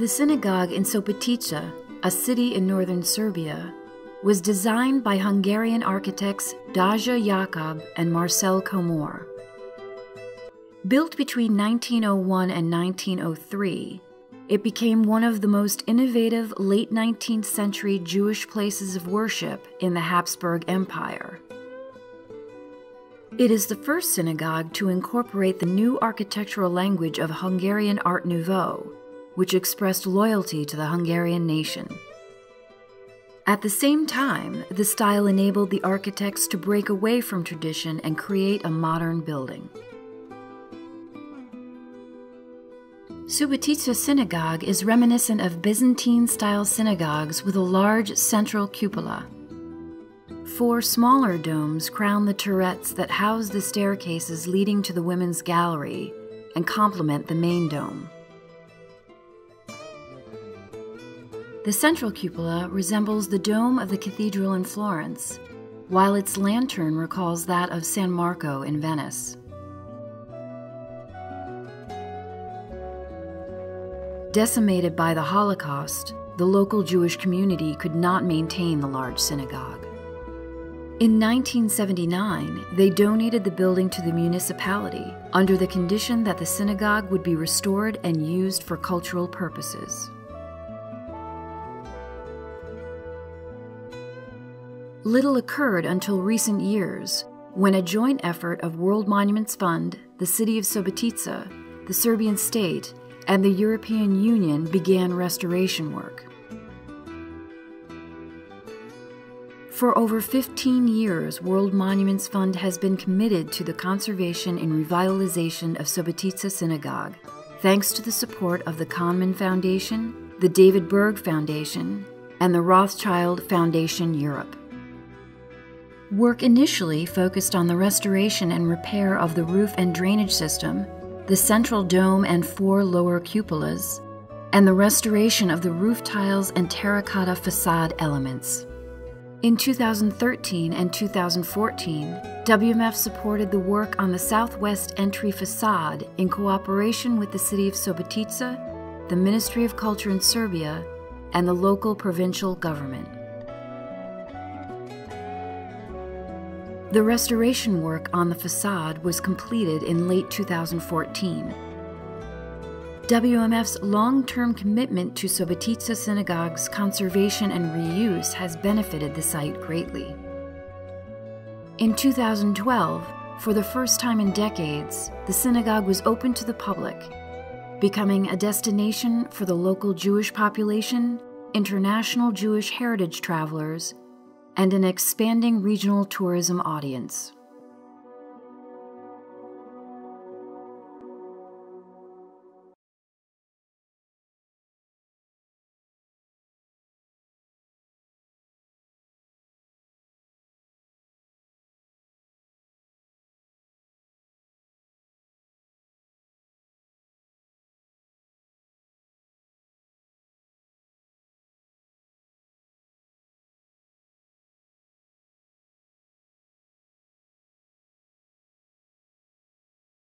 The synagogue in Subotica, a city in northern Serbia, was designed by Hungarian architects Dezső Jakab and Marcel Komor. Built between 1901 and 1903, it became one of the most innovative late 19th century Jewish places of worship in the Habsburg Empire. It is the first synagogue to incorporate the new architectural language of Hungarian Art Nouveau which expressed loyalty to the Hungarian nation. At the same time, the style enabled the architects to break away from tradition and create a modern building. Subotica Synagogue is reminiscent of Byzantine style synagogues with a large central cupola. Four smaller domes crown the turrets that house the staircases leading to the women's gallery and complement the main dome. The central cupola resembles the dome of the cathedral in Florence, while its lantern recalls that of San Marco in Venice. Decimated by the Holocaust, the local Jewish community could not maintain the large synagogue. In 1979, they donated the building to the municipality under the condition that the synagogue would be restored and used for cultural purposes. Little occurred until recent years, when a joint effort of World Monuments Fund, the city of Subotica, the Serbian state, and the European Union began restoration work. For over 15 years, World Monuments Fund has been committed to the conservation and revitalization of Subotica Synagogue, thanks to the support of the Cahnman Foundation, the David Berg Foundation, and the Rothschild Foundation Europe. Work initially focused on the restoration and repair of the roof and drainage system, the central dome and four lower cupolas, and the restoration of the roof tiles and terracotta facade elements. In 2013 and 2014, WMF supported the work on the southwest entry facade in cooperation with the City of Subotica, the Ministry of Culture in Serbia, and the local provincial government. The restoration work on the facade was completed in late 2014. WMF's long term commitment to Subotica Synagogue's conservation and reuse has benefited the site greatly. In 2012, for the first time in decades, the synagogue was open to the public, becoming a destination for the local Jewish population, international Jewish heritage travelers, and an expanding regional tourism audience.